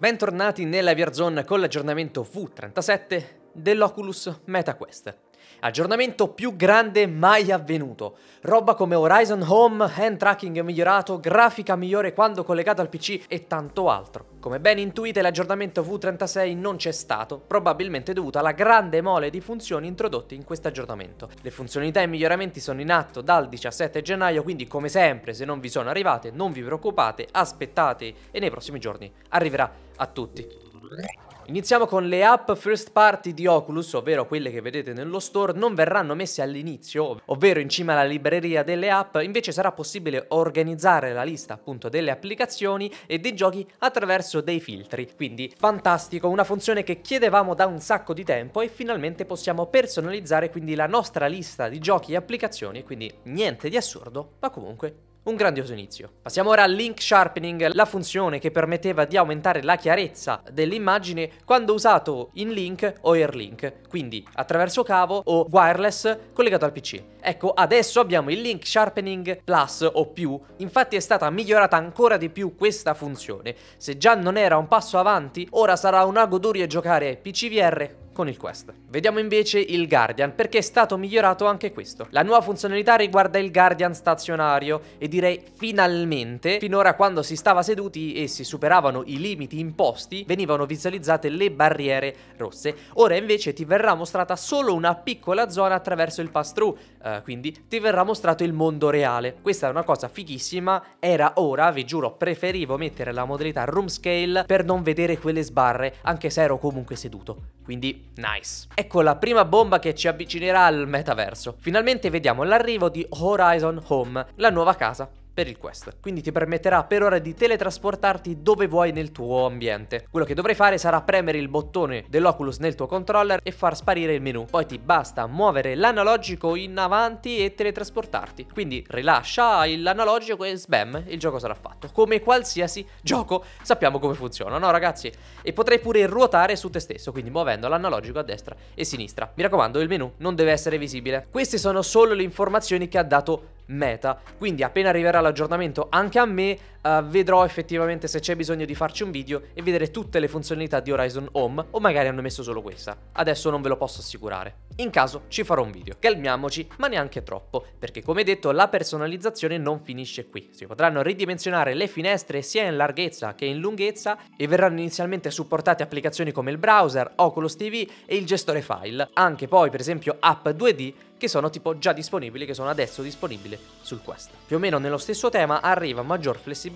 Bentornati nella Viarzone con l'aggiornamento V37 dell'Oculus MetaQuest. Aggiornamento più grande mai avvenuto. Roba come Horizon Home, hand tracking migliorato, grafica migliore quando collegata al PC e tanto altro. Come ben intuite l'aggiornamento V36 non c'è stato, probabilmente dovuto alla grande mole di funzioni introdotte in questo aggiornamento. Le funzionalità e i miglioramenti sono in atto dal 17 gennaio, quindi come sempre se non vi sono arrivate non vi preoccupate, aspettate e nei prossimi giorni arriverà a tutti. Iniziamo con le app first party di Oculus, ovvero quelle che vedete nello store, non verranno messe all'inizio, ovvero in cima alla libreria delle app, invece sarà possibile organizzare la lista appunto delle applicazioni e dei giochi attraverso dei filtri. Quindi fantastico, una funzione che chiedevamo da un sacco di tempo e finalmente possiamo personalizzare quindi la nostra lista di giochi e applicazioni, quindi niente di assurdo, ma comunque un grandioso inizio. Passiamo ora al link sharpening, la funzione che permetteva di aumentare la chiarezza dell'immagine quando usato in link o AirLink, quindi attraverso cavo o wireless collegato al PC. Ecco, adesso abbiamo il link sharpening plus o più, infatti è stata migliorata ancora di più questa funzione. Se già non era un passo avanti, ora sarà una goduria giocare PCVR con il Quest. Vediamo invece il Guardian, perché è stato migliorato anche questo. La nuova funzionalità riguarda il Guardian stazionario e direi finalmente, finora quando si stava seduti e si superavano i limiti imposti, venivano visualizzate le barriere rosse. Ora invece ti verrà mostrata solo una piccola zona attraverso il pass-through, uh, quindi ti verrà mostrato il mondo reale. Questa è una cosa fighissima, era ora, vi giuro, preferivo mettere la modalità room scale per non vedere quelle sbarre, anche se ero comunque seduto. Quindi Nice. Ecco la prima bomba che ci avvicinerà al metaverso. Finalmente vediamo l'arrivo di Horizon Home, la nuova casa per il quest. Quindi ti permetterà per ora di teletrasportarti dove vuoi nel tuo ambiente. Quello che dovrai fare sarà premere il bottone dell'Oculus nel tuo controller e far sparire il menu. Poi ti basta muovere l'analogico in avanti e teletrasportarti. Quindi rilascia l'analogico e sbam, il gioco sarà fatto. Come qualsiasi gioco sappiamo come funziona, no ragazzi? E potrai pure ruotare su te stesso, quindi muovendo l'analogico a destra e sinistra. Mi raccomando, il menu non deve essere visibile. Queste sono solo le informazioni che ha dato meta. Quindi appena arriverà l'aggiornamento anche a me uh, vedrò effettivamente se c'è bisogno di farci un video e vedere tutte le funzionalità di Horizon Home o magari hanno messo solo questa. Adesso non ve lo posso assicurare. In caso ci farò un video. Calmiamoci, ma neanche troppo, perché come detto la personalizzazione non finisce qui. Si potranno ridimensionare le finestre sia in larghezza che in lunghezza e verranno inizialmente supportate applicazioni come il browser, Oculus TV e il gestore file. Anche poi per esempio app 2D che sono tipo già disponibili, che sono adesso disponibili sul Quest. Più o meno nello stesso tema arriva maggior flessibilità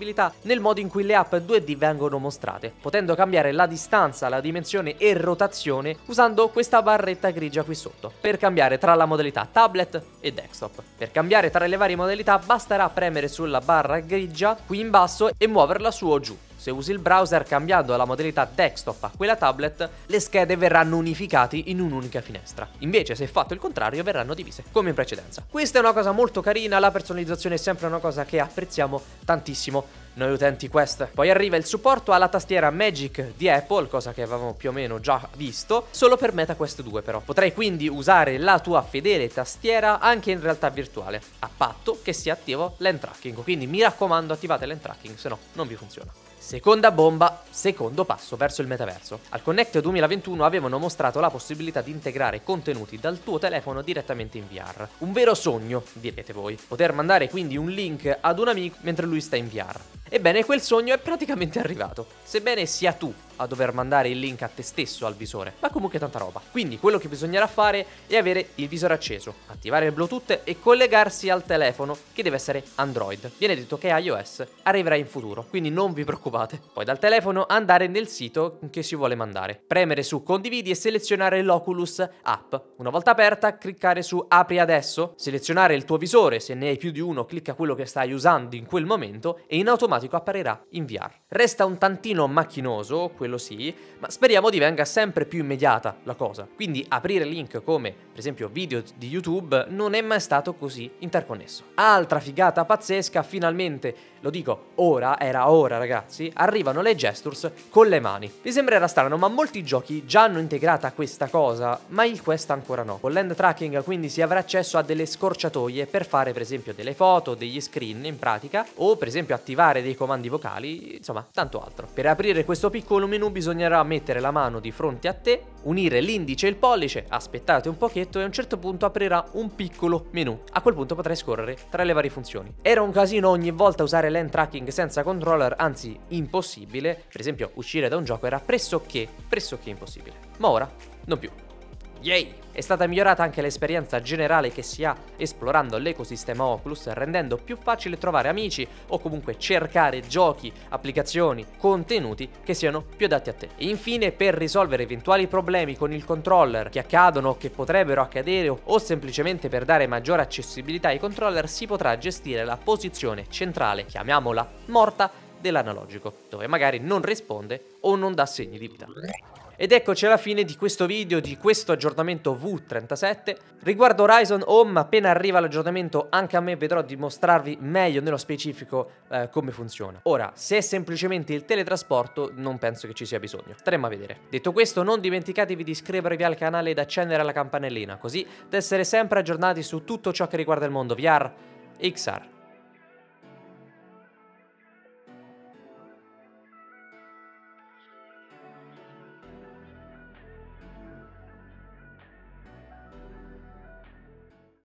nel modo in cui le app 2D vengono mostrate, potendo cambiare la distanza, la dimensione e rotazione usando questa barretta grigia qui sotto, per cambiare tra la modalità tablet e desktop. Per cambiare tra le varie modalità basterà premere sulla barra grigia qui in basso e muoverla su o giù. Se usi il browser cambiando la modalità desktop a quella tablet, le schede verranno unificate in un'unica finestra. Invece se fatto il contrario verranno divise, come in precedenza. Questa è una cosa molto carina, la personalizzazione è sempre una cosa che apprezziamo tantissimo noi utenti Quest. Poi arriva il supporto alla tastiera Magic di Apple, cosa che avevamo più o meno già visto, solo per MetaQuest 2 però. Potrai quindi usare la tua fedele tastiera anche in realtà virtuale, a patto che sia attivo l'end tracking. Quindi mi raccomando attivate l'end tracking, se no non vi funziona. Seconda bomba, secondo passo verso il metaverso. Al Connect 2021 avevano mostrato la possibilità di integrare contenuti dal tuo telefono direttamente in VR. Un vero sogno, direte voi. Poter mandare quindi un link ad un amico mentre lui sta in VR. Ebbene, quel sogno è praticamente arrivato. Sebbene sia tu a dover mandare il link a te stesso al visore, ma comunque tanta roba. Quindi quello che bisognerà fare è avere il visore acceso, attivare il Bluetooth e collegarsi al telefono che deve essere Android. Viene detto che iOS arriverà in futuro, quindi non vi preoccupate. Poi dal telefono andare nel sito che si vuole mandare, premere su condividi e selezionare l'Oculus app. Una volta aperta, cliccare su apri adesso, selezionare il tuo visore, se ne hai più di uno, clicca quello che stai usando in quel momento e in automatico automatico apparirà in VR. Resta un tantino macchinoso, quello sì, ma speriamo divenga sempre più immediata la cosa. Quindi aprire link come per esempio video di YouTube non è mai stato così interconnesso. Altra figata pazzesca, finalmente, lo dico ora, era ora ragazzi, arrivano le gestures con le mani. Vi sembrerà strano, ma molti giochi già hanno integrata questa cosa, ma il Quest ancora no. Con l'end tracking quindi si avrà accesso a delle scorciatoie per fare per esempio delle foto, degli screen in pratica, o per esempio attivare dei dei comandi vocali, insomma, tanto altro. Per aprire questo piccolo menu bisognerà mettere la mano di fronte a te, unire l'indice e il pollice, aspettate un pochetto e a un certo punto aprirà un piccolo menu. A quel punto potrai scorrere tra le varie funzioni. Era un casino ogni volta usare l'end tracking senza controller, anzi impossibile. Per esempio, uscire da un gioco era pressoché, pressoché impossibile. Ma ora, non più. Yay! È stata migliorata anche l'esperienza generale che si ha esplorando l'ecosistema Oculus, rendendo più facile trovare amici o comunque cercare giochi, applicazioni, contenuti che siano più adatti a te. E infine, per risolvere eventuali problemi con il controller che accadono o che potrebbero accadere o semplicemente per dare maggiore accessibilità ai controller, si potrà gestire la posizione centrale, chiamiamola morta, dell'analogico, dove magari non risponde o non dà segni di vita. Ed eccoci alla fine di questo video, di questo aggiornamento V37. Riguardo Horizon Home, appena arriva l'aggiornamento anche a me vedrò di mostrarvi meglio nello specifico eh, come funziona. Ora, se è semplicemente il teletrasporto, non penso che ci sia bisogno. Staremo a vedere. Detto questo, non dimenticatevi di iscrivervi al canale ed accendere la campanellina, così da essere sempre aggiornati su tutto ciò che riguarda il mondo VR e XR.